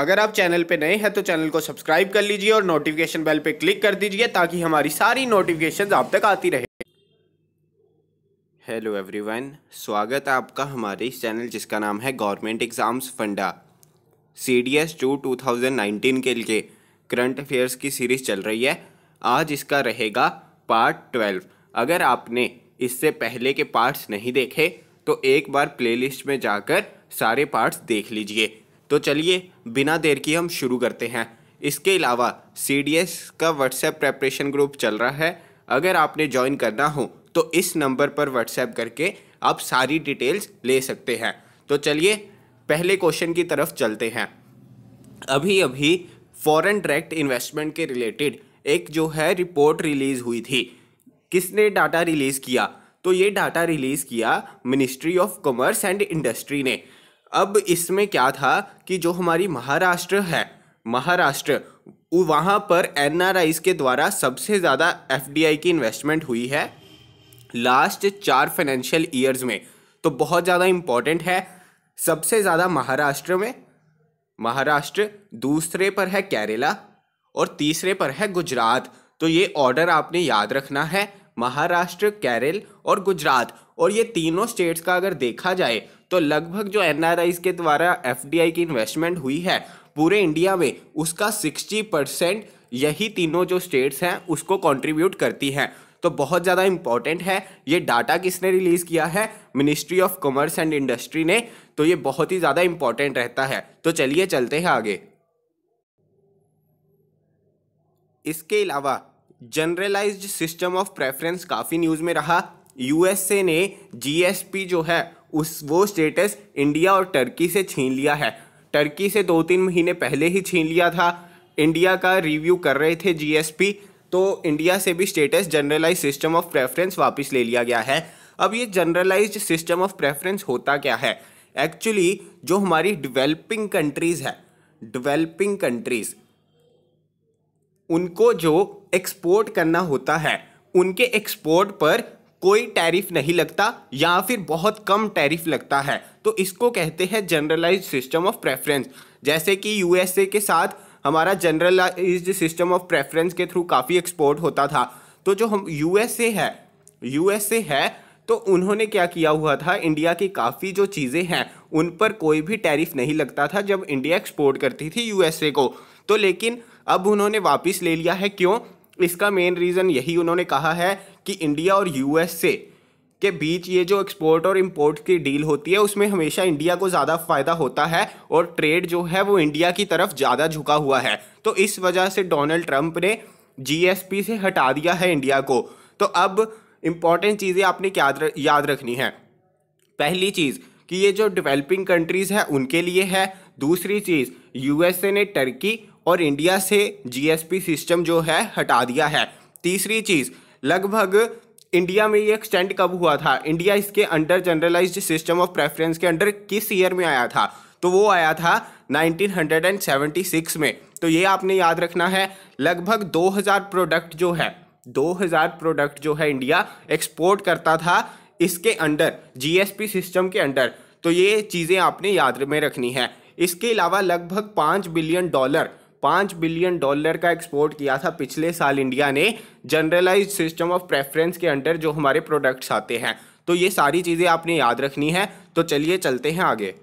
अगर आप चैनल पे नए हैं तो चैनल को सब्सक्राइब कर लीजिए और नोटिफिकेशन बेल पे क्लिक कर दीजिए ताकि हमारी सारी नोटिफिकेशन आप तक आती रहे। हेलो एवरीवन स्वागत है आपका हमारे इस चैनल जिसका नाम है गवर्नमेंट एग्ज़ाम्स फंडा। C D S two two thousand nineteen के लिए करंट अफेयर्स की सीरीज़ चल रही है। आज इसका रहेगा पार्ट ट्वेल्व अगर आपने इससे पहले के पार्ट्स नहीं देखे तो एक बार प्लेलिस्ट में जाकर सारे पार्ट्स देख लीजिए। तो चलिए, बिना देर की हम शुरू करते हैं। इसके अलावा सीडीएस का व्हाट्सएप प्रेपरेशन ग्रुप चल रहा है। अगर आपने ज्वाइन करना हो तो इस नंबर पर व्हाट्सएप करके आप सारी डिटेल्स ले सकते हैं। तो चलिए, पहले क्वेश्चन की तरफ़ चलते हैं। अभी अभी फॉरेन डायरेक्ट इन्वेस्टमेंट के रिलेटेड एक जो है रिपोर्ट रिलीज़ हुई थी। किसने डाटा रिलीज़ किया? तो ये डाटा रिलीज़ किया ministry of commerce and industry ने। अब इसमें क्या था कि जो हमारी महाराष्ट्र है, महाराष्ट्र वहाँ पर एनआरआई के द्वारा सबसे ज़्यादा एफडीआई की इन्वेस्टमेंट हुई है लास्ट चार फाइनेंशियल ईयर्स में। तो बहुत ज़्यादा इंपॉर्टेंट है सबसे ज़्यादा महाराष्ट्र में। महाराष्ट्र दूसरे पर है केरला और तीसरे पर है गुजरात। तो ये ऑर्डर आपने याद रखना है, महाराष्ट्र, केरल और गुजरात। और ये तीनों स्टेट्स का अगर देखा जाए तो लगभग जो एनआरआई के द्वारा एफडीआई की इन्वेस्टमेंट हुई है, पूरे इंडिया में उसका सिक्सटी परसेंट यही तीनों जो स्टेट्स हैं, उसको कंट्रीब्यूट करती हैं। तो बहुत ज़्यादा इंपॉर्टेंट है। ये डाटा किसने रिलीज़ किया है? Ministry of commerce and industry ने। तो ये बहुत ही ज़्यादा इंपॉर्टेंट रहता है। तो चलिए चलते हैं आगे। इसके अलावा जनरलाइज्ड सिस्टम ऑफ़ प्रेफरेंस काफ़ी न्यूज़ में रहा। यूएसए ने जीएसपी जो है, उस वो स्टेटस इंडिया और टर्की से छीन लिया है। टर्की से दो तीन महीने पहले ही छीन लिया था। इंडिया का रिव्यू कर रहे थे जीएसपी तो इंडिया से भी status generalize system of preference वापस ले लिया गया है। अब ये जनरलाइज्ड सिस्टम ऑफ़ प्रेफरेंस होता क्या है? एक्चुअली जो हमारी डेवलपिंग कंट्रीज़ है डेवलपिंग कंट्रीज़ उनको जो एक्सपोर्ट करना होता है, उनके एक्सपोर्ट पर कोई टैरिफ नहीं लगता या फिर बहुत कम टैरिफ लगता है। तो इसको कहते हैं जनरलाइज सिस्टम ऑफ़ प्रेफरेंस जैसे कि यूएसए के साथ हमारा जनरलाइज सिस्टम ऑफ़ प्रेफरेंस के थ्रू काफ़ी एक्सपोर्ट होता था। तो जो हम यूएसए है यूएसए है तो उन्होंने क्या किया हुआ था? इंडिया की काफ़ी जो चीज़ें हैं, उन पर कोई भी टैरिफ नहीं लगता था जब इंडिया एक्सपोर्ट करती थी यूएसए को। तो लेकिन अब उन्होंने वापस ले लिया है क्यों? इसका मेन रीज़न यही उन्होंने कहा है कि इंडिया और यूएसए के बीच ये जो एक्सपोर्ट और इंपोर्ट की डील होती है, उसमें हमेशा इंडिया को ज़्यादा फ़ायदा होता है और ट्रेड जो है वो इंडिया की तरफ़ ज़्यादा झुका हुआ है। तो इस वजह से डोनाल्ड ट्रंप ने जीएसपी से हटा दिया है इंडिया को। तो अब इंपॉर्टेंट चीज़ें आपने क्या याद रखनी है। पहली चीज़ कि ये जो डेवलपिंग कंट्रीज़ है, उनके लिए है। दूसरी चीज़ यूएसए ने टर्की और इंडिया से जीएसपी सिस्टम जो है हटा दिया है। तीसरी चीज़, लगभग इंडिया में ये एक्सटेंड कब हुआ था? इंडिया इसके under generalized system of preference के अंडर किस ईयर में आया था? तो वो आया था 1976 में। तो ये आपने याद रखना है, लगभग 2000 प्रोडक्ट जो है 2000 प्रोडक्ट जो है इंडिया एक्सपोर्ट करता था इसके अंडर जीएसपी सिस्टम के अंडर तो ये चीज़ें आपने याद में रखनी है। इसके अलावा लगभग पाँच बिलियन डॉलर पाँच बिलियन डॉलर का एक्सपोर्ट किया था पिछले साल इंडिया ने जनरलाइज सिस्टम ऑफ़ प्रेफरेंस के अंडर जो हमारे प्रोडक्ट्स आते हैं। तो ये सारी चीज़ें आपने याद रखनी है। तो चलिए चलते हैं आगे।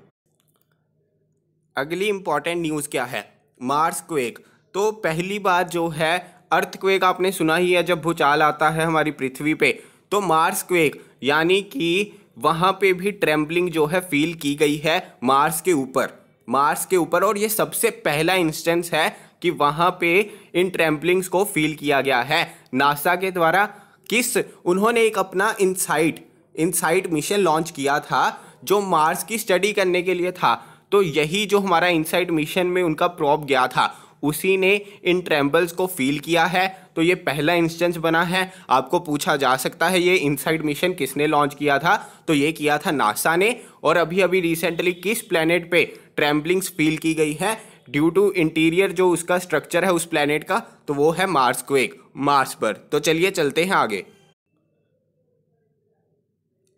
अगली इंपॉर्टेंट न्यूज़ क्या है? मार्स क्वेक तो पहली बार जो है अर्थ क्वेक आपने सुना ही है जब भूचाल आता है हमारी पृथ्वी पे। तो मार्स क्वेक यानी कि वहाँ पे भी ट्रेम्बलिंग जो है फील की गई है मार्स के ऊपर। मार्स के ऊपर, और ये सबसे पहला इंस्टेंस है कि वहाँ पे इन ट्रैम्पलिंग्स को फील किया गया है। नासा के द्वारा किस, उन्होंने एक अपना इनसाइट इनसाइट मिशन लॉन्च किया था, जो मार्स की स्टडी करने के लिए था। तो यही जो हमारा इनसाइट मिशन में उनका प्रॉप गया था। उसी ने इन ट्रैम्बल्स को फील किया है। तो ये पहला इंस्टेंस बना है। आपको पूछा जा सकता है, ये इनसाइड मिशन किसने लॉन्च किया था? तो ये किया था नासा ने। और अभी अभी रिसेंटली किस प्लेनेट पे ट्रैम्बलिंग्स फील की गई है? ड्यू टू इंटीरियर जो उसका स्ट्रक्चर है उस प्लेनेट का तो वो है मार्स को एक मार्स पर। तो चलिए चलते हैं आगे।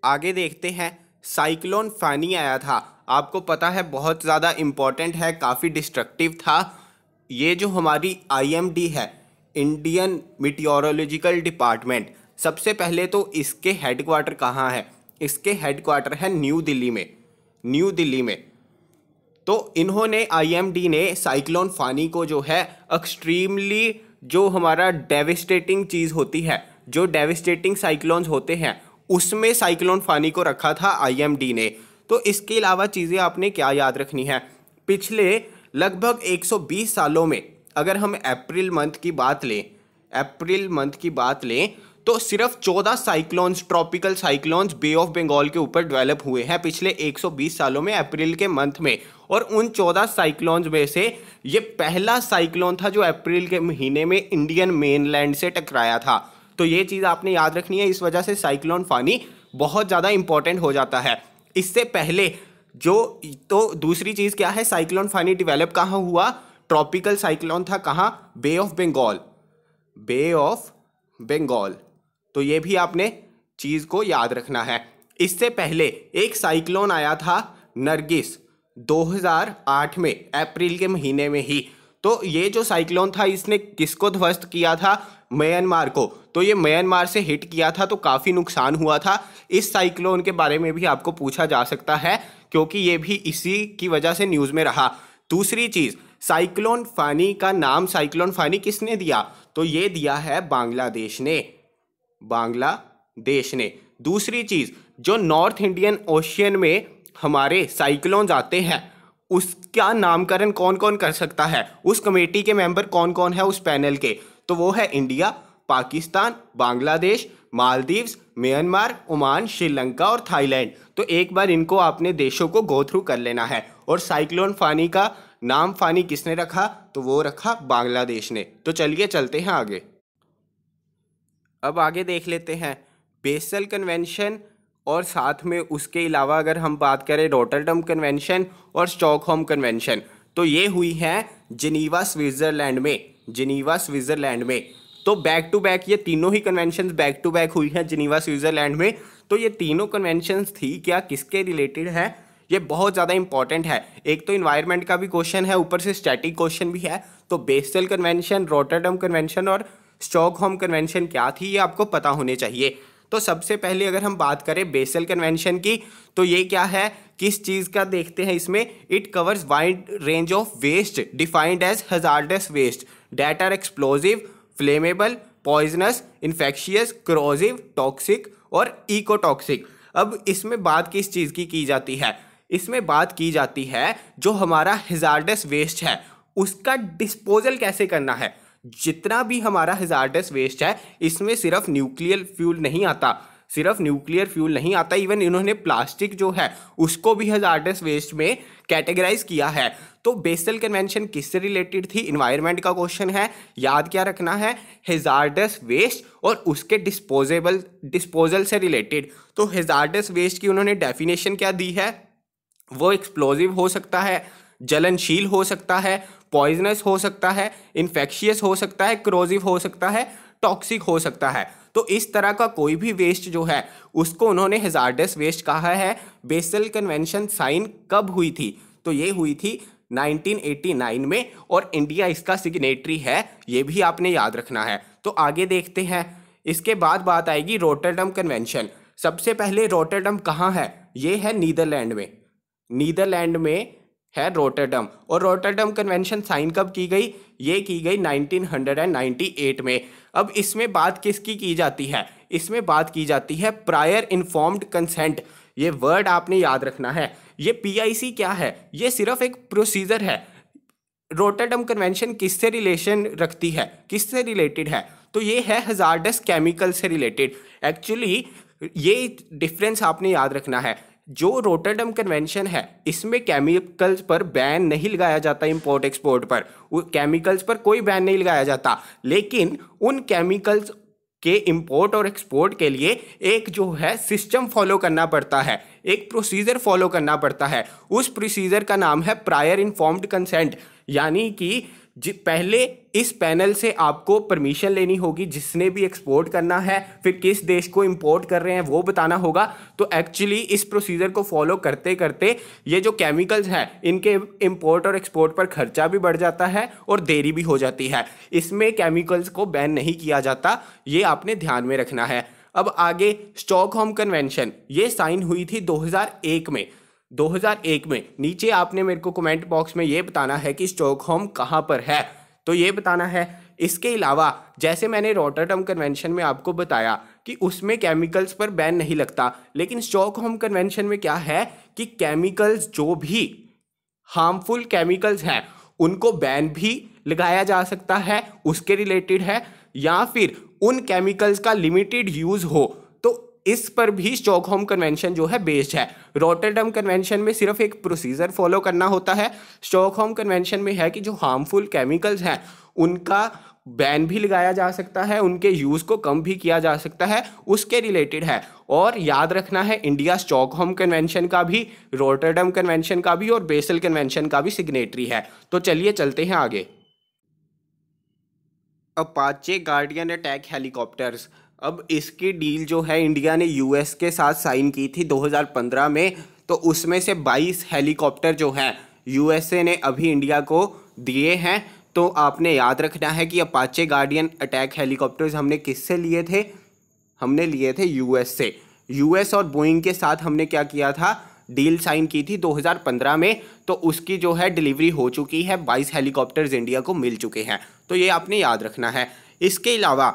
आगे देखते हैं। साइक्लोन फानी आया था। आपको पता है, बहुत ज़्यादा इंपॉर्टेंट है, काफ़ी डिस्ट्रक्टिव था। ये जो हमारी आईएमडी है इंडियन मिटियोरोलॉजिकल डिपार्टमेंट सबसे पहले तो इसके हेडक्वार्टर कहाँ है? इसके हेडक्वार्टर है न्यू दिल्ली में न्यू दिल्ली में। तो इन्होंने आईएमडी ने साइक्लोन फानी को जो है एक्सट्रीमली जो हमारा डेविस्टेटिंग चीज़ होती है, जो डेविस्टेटिंग साइक्लोन्स होते हैं, उसमें साइक्लोन फानी को रखा था आईएमडी ने। तो इसके अलावा चीज़ें आपने क्या याद रखनी है? पिछले लगभग 120 सालों में, अगर हम अप्रैल मंथ की बात लें, अप्रैल मंथ की बात लें तो सिर्फ़ 14 cyclones, tropical cyclones bay of Bengal के ऊपर डेवलप हुए हैं पिछले 120 सालों में, अप्रैल के मंथ में। और उन 14 साइक्लोन्स में से, ये पहला साइक्लोन था जो अप्रैल के महीने में इंडियन मेनलैंड से टकराया था। तो ये चीज़ आपने याद रखनी है, इस वजह से साइक्लोन फानी बहुत ज़्यादा इंपॉर्टेंट हो जाता है। इससे पहले जो तो दूसरी चीज़ क्या है? साइक्लोन फानी डिवेलप कहाँ हुआ? ट्रॉपिकल साइक्लोन था कहाँ? Bay of Bengal bay of Bengal तो ये भी आपने चीज़ को याद रखना है। इससे पहले एक साइक्लोन आया था नरगिस 2008 में, अप्रैल के महीने में ही। तो ये जो साइक्लोन था, इसने किसको ध्वस्त किया था? म्यांमार को। तो ये म्यांमार से हिट किया था तो काफ़ी नुकसान हुआ था। इस साइक्लोन के बारे में भी आपको पूछा जा सकता है, क्योंकि ये भी इसी की वजह से न्यूज़ में रहा। दूसरी चीज़ साइक्लोन फानी का नाम साइक्लोन फानी किसने दिया? तो ये दिया है बांग्लादेश ने। बांग्लादेश ने। दूसरी चीज़, जो नॉर्थ इंडियन ओशियन में हमारे साइक्लोन्स आते हैं, उसका नामकरण कौन कौन कर सकता है? उस कमेटी के मेंबर कौन कौन है उस पैनल के? तो वो है India, Pakistan, Bangladesh, Maldives, Myanmar, Oman, Sri Lanka और थाईलैंड। तो एक बार इनको आपने देशों को गो थ्रू कर लेना है। और साइक्लोन फानी का नाम फानी किसने रखा? तो वो रखा बांग्लादेश ने। तो चलिए चलते हैं आगे। अब आगे देख लेते हैं। बेसल कन्वेंशन और साथ में उसके अलावा अगर हम बात करें रोटरडम कन्वेंशन और स्टॉकहोम कन्वेंशन तो ये हुई है जनीवा, स्विट्ज़रलैंड में। जनीवा, स्विट्ज़रलैंड में। तो बैक टू बैक ये तीनों ही कन्वेंशन बैक टू बैक हुई हैं जनीवा, स्विट्ज़रलैंड में। तो ये तीनों कन्वेंशन थी, क्या किसके रिलेटेड है? ये बहुत ज़्यादा इंपॉर्टेंट है। एक तो इन्वायरमेंट का भी क्वेश्चन है, ऊपर से स्टैटिक क्वेश्चन भी है। तो बेसल कन्वेंशन रोटरडम कन्वेंशन और स्टॉकहोम कन्वेंशन क्या थी, ये आपको पता होने चाहिए। तो सबसे पहले अगर हम बात करें बेसल कन्वेंशन की तो ये क्या है? किस चीज़ का देखते हैं इसमें? It covers wide range of waste defined as hazardous waste that are explosive flammable poisonous infectious corrosive toxic और इकोटॉक्सिक अब इसमें बात किस चीज़ की की जाती है? इसमें बात की जाती है जो हमारा हिजार्डस वेस्ट है। उसका डिस्पोजल कैसे करना है? जितना भी हमारा हिजार्डस वेस्ट है, इसमें सिर्फ़ न्यूक्लियर फ्यूल नहीं आता। सिर्फ़ न्यूक्लियर फ्यूल नहीं आता, इवन इन्होंने प्लास्टिक जो है, उसको भी हजार्डस वेस्ट में कैटेगराइज किया है। तो बेसल कन्वेंशन किससे रिलेटेड थी? इन्वायरमेंट का क्वेश्चन है, याद क्या रखना है? हेजार्डस वेस्ट और उसके डिस्पोजेबल डिस्पोजल से रिलेटेड तो हेजार्डस वेस्ट की उन्होंने डेफिनेशन क्या दी है? वो एक्सप्लोजिव हो सकता है, जलनशील हो सकता है पॉइजनस हो सकता है इन्फेक्शियस हो सकता है क्रोजिव हो सकता है टॉक्सिक हो सकता है। तो इस तरह का कोई भी वेस्ट जो है, उसको उन्होंने हेजार्डस वेस्ट कहा है। बेसल कन्वेंशन साइन कब हुई थी? तो ये हुई थी 1989 में और इंडिया इसका सिग्नेटरी है, ये भी आपने याद रखना है। तो आगे देखते हैं। इसके बाद बात आएगी रोटरडम कन्वेंशन सबसे पहले रोटरडम कहाँ है? ये है नीदरलैंड में। नीदरलैंड में है रोटरडम और रोटरडम कन्वेंशन साइन कब की गई? ये की गई 1998 में। अब इसमें बात किसकी की जाती है? इसमें बात की जाती है प्रायर इन्फॉर्म्ड कंसेंट ये वर्ड आपने याद रखना है। ये पीआईसी क्या है? ये सिर्फ़ एक प्रोसीजर है। रोटरडम कन्वेंशन किससे रिलेशन रखती है? किससे रिलेटेड है? तो ये है हजार्डस केमिकल से रिलेटेड एक्चुअली ये डिफरेंस आपने याद रखना है। जो रोटरडम कन्वेंशन है, इसमें केमिकल्स पर बैन नहीं लगाया जाता इंपोर्ट एक्सपोर्ट पर। केमिकल्स पर कोई बैन नहीं लगाया जाता। लेकिन उन केमिकल्स के इंपोर्ट और एक्सपोर्ट के लिए एक जो है सिस्टम फॉलो करना पड़ता है। एक प्रोसीजर फॉलो करना पड़ता है। उस प्रोसीजर का नाम है प्रायर इन्फॉर्म्ड कंसेंट यानी कि पहले इस पैनल से आपको परमिशन लेनी होगी, जिसने भी एक्सपोर्ट करना है, फिर किस देश को इंपोर्ट कर रहे हैं, वो बताना होगा। तो एक्चुअली इस प्रोसीजर को फॉलो करते करते ये जो केमिकल्स हैं, इनके इंपोर्ट और एक्सपोर्ट पर खर्चा भी बढ़ जाता है और देरी भी हो जाती है। इसमें केमिकल्स को बैन नहीं किया जाता, ये आपने ध्यान में रखना है। अब आगे स्टॉकहोम कन्वेंशन ये साइन हुई थी 2001 में। 2001 में नीचे आपने मेरे को कमेंट बॉक्स में ये बताना है कि स्टॉकहोम कहाँ पर है। तो ये बताना है, इसके अलावा जैसे मैंने रोटरडम कन्वेंशन में आपको बताया कि उसमें केमिकल्स पर बैन नहीं लगता, लेकिन स्टॉकहोम कन्वेंशन में क्या है कि केमिकल्स जो भी हार्मफुल केमिकल्स हैं, उनको बैन भी लगाया जा सकता है, उसके रिलेटेड है, या फिर उन केमिकल्स का लिमिटेड यूज़ हो इस पर भी स्टॉकहोम कन्वेंशन जो है बेस्ड है। रोटरडम कन्वेंशन में सिर्फ़ एक प्रोसीजर फॉलो करना होता है। स्टॉकहोम कन्वेंशन में है कि जो हार्मफुल केमिकल्स हैं, उनका बैन भी लगाया जा सकता है, उनके यूज़ को कम भी किया जा सकता है, उसके रिलेटेड है। और याद रखना है इंडिया स्टॉकहोम कन्वेंशन का भी रोटरडम कन्वेंशन का भी और बेसल कन्वेंशन का भी सिग्नेटरी है। तो चलिए चलते हैं आगे। अपाचे गार्डियन अटैक हेलीकॉप्टर्स अब इसकी डील जो है, इंडिया ने यूएस के साथ साइन की थी 2015 में तो उसमें से 22 हेलीकॉप्टर जो हैं, यूएसए ने अभी इंडिया को दिए हैं। तो आपने याद रखना है कि अपाचे गार्डियन अटैक हेलीकॉप्टर्स हमने किससे लिए थे? हमने लिए थे यूएस से यूएस और बोइंग के साथ हमने क्या किया था? डील साइन की थी 2015 में तो उसकी जो है डिलीवरी हो चुकी है 22 हेलीकॉप्टर्स इंडिया को मिल चुके हैं। तो ये आपने याद रखना है। इसके अलावा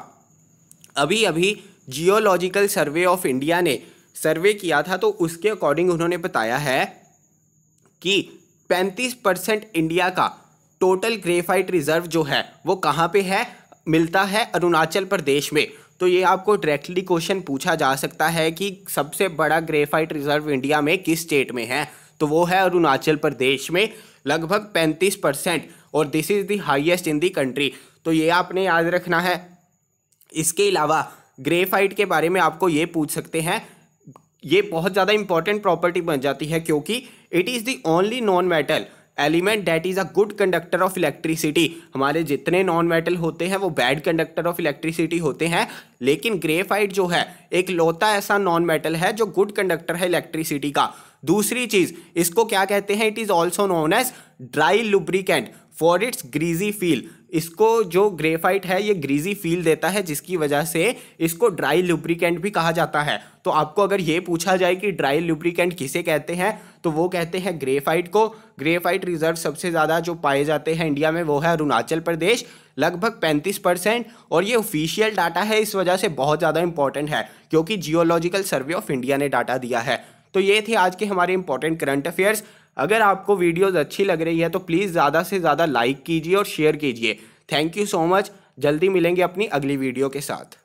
अभी अभी जियोलॉजिकल सर्वे ऑफ़ इंडिया ने सर्वे किया था तो उसके अकॉर्डिंग उन्होंने बताया है कि 35 परसेंट इंडिया का टोटल ग्रेफाइट रिज़र्व जो है, वो कहाँ पे है? मिलता है अरुणाचल प्रदेश में। तो ये आपको डायरेक्टली क्वेश्चन पूछा जा सकता है कि सबसे बड़ा ग्रेफाइट रिज़र्व इंडिया में किस स्टेट में है? तो वो है अरुणाचल प्रदेश में, लगभग 35 परसेंट। और this is the highest in the country तो ये आपने याद रखना है इसके अलावा ग्रेफाइट के बारे में आपको ये पूछ सकते हैं। ये बहुत ज़्यादा इंपॉर्टेंट प्रॉपर्टी बन जाती है क्योंकि it is the only non metal element that is a good conductor of electricity हमारे जितने नॉन मेटल होते हैं, वो बैड कंडक्टर ऑफ़ इलेक्ट्रिसिटी होते हैं। लेकिन ग्रेफाइट जो है, एक लौता ऐसा नॉन मेटल है जो गुड कंडक्टर है इलेक्ट्रिसिटी का। दूसरी चीज़, इसको क्या कहते हैं? It is also known as dry lubricant for its greasy feel इसको जो ग्रेफाइट है, ये ग्रीजी फील देता है, जिसकी वजह से इसको ड्राई लुब्रिकेंट भी कहा जाता है। तो आपको अगर ये पूछा जाए कि ड्राई लुब्रिकेंट किसे कहते हैं तो वो कहते हैं ग्रेफाइट को। ग्रेफाइट रिज़र्व सबसे ज़्यादा जो पाए जाते हैं इंडिया में, वो है अरुणाचल प्रदेश लगभग 35 परसेंट। और ये ऑफिशियल डाटा है, इस वजह से बहुत ज़्यादा इंपॉर्टेंट है, क्योंकि जियोलॉजिकल सर्वे ऑफ़ इंडिया ने डाटा दिया है। तो ये थे आज के हमारे इंपॉर्टेंट करंट अफेयर्स अगर आपको वीडियोज़ अच्छी लग रही है तो प्लीज़ ज़्यादा से ज़्यादा लाइक कीजिए और शेयर कीजिए। Thank you so much. जल्दी मिलेंगे अपनी अगली वीडियो के साथ।